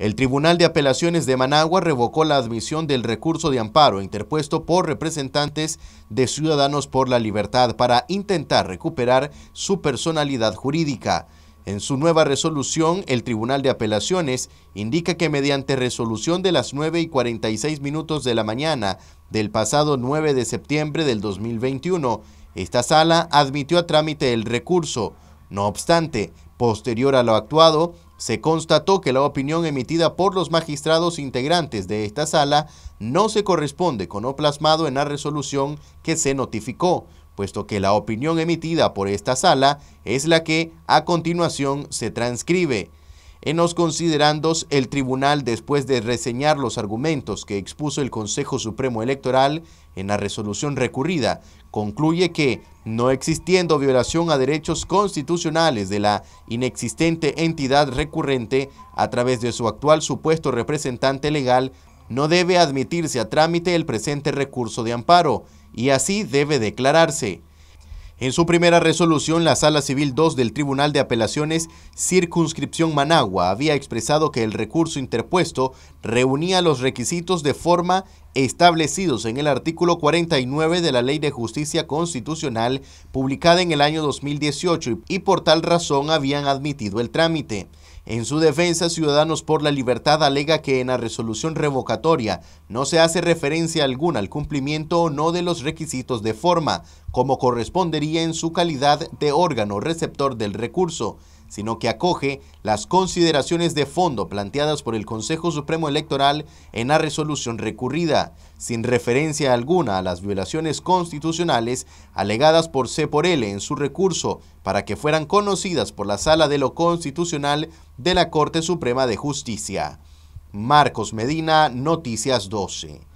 El Tribunal de Apelaciones de Managua revocó la admisión del recurso de amparo interpuesto por representantes de Ciudadanos por la Libertad para intentar recuperar su personalidad jurídica. En su nueva resolución, el Tribunal de Apelaciones indica que mediante resolución de las 9 y 46 minutos de la mañana del pasado 9 de septiembre del 2021, esta sala admitió a trámite el recurso. No obstante, posterior a lo actuado, se constató que la opinión emitida por los magistrados integrantes de esta sala no se corresponde con lo plasmado en la resolución que se notificó, puesto que la opinión emitida por esta sala es la que a continuación se transcribe. En los considerandos, el tribunal, después de reseñar los argumentos que expuso el Consejo Supremo Electoral en la resolución recurrida, concluye que, no existiendo violación a derechos constitucionales de la inexistente entidad recurrente a través de su actual supuesto representante legal, no debe admitirse a trámite el presente recurso de amparo, y así debe declararse. En su primera resolución, la Sala Civil 2 del Tribunal de Apelaciones Circunscripción Managua había expresado que el recurso interpuesto reunía los requisitos de forma establecidos en el artículo 49 de la Ley de Justicia Constitucional publicada en el año 2018 y por tal razón habían admitido el trámite. En su defensa, Ciudadanos por la Libertad alega que en la resolución revocatoria no se hace referencia alguna al cumplimiento o no de los requisitos de forma, como correspondería en su calidad de órgano receptor del recurso, sino que acoge las consideraciones de fondo planteadas por el Consejo Supremo Electoral en la resolución recurrida, sin referencia alguna a las violaciones constitucionales alegadas por C por L en su recurso para que fueran conocidas por la Sala de lo Constitucional de la Corte Suprema de Justicia. Marcos Medina, Noticias 12.